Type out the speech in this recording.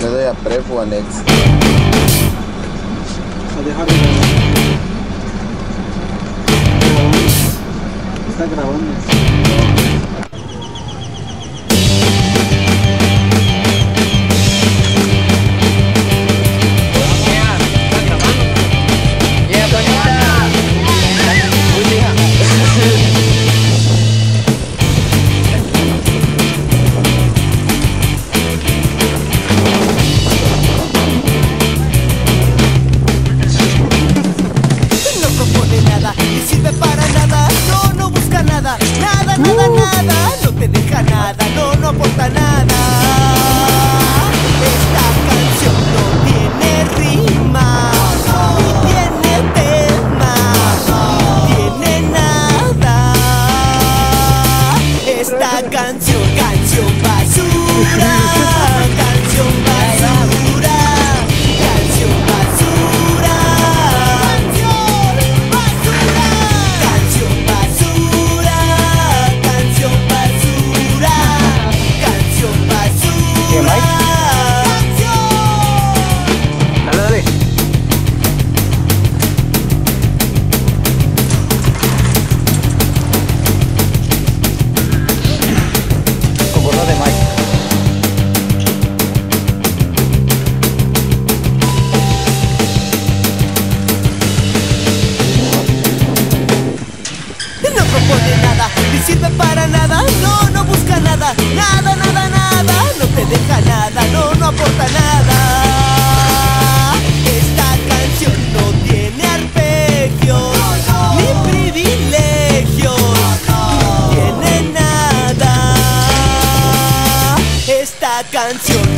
Le doy a pref o a next. A dejar de grabar. Está grabando. Nada, nada, nada, nada, no te deja nada, no, no aporta nada. Para nada, no, no busca nada, nada, nada, nada, no te deja nada, no, no aporta nada. Esta canción no tiene arpegios, ni privilegios, ni tiene nada. Esta canción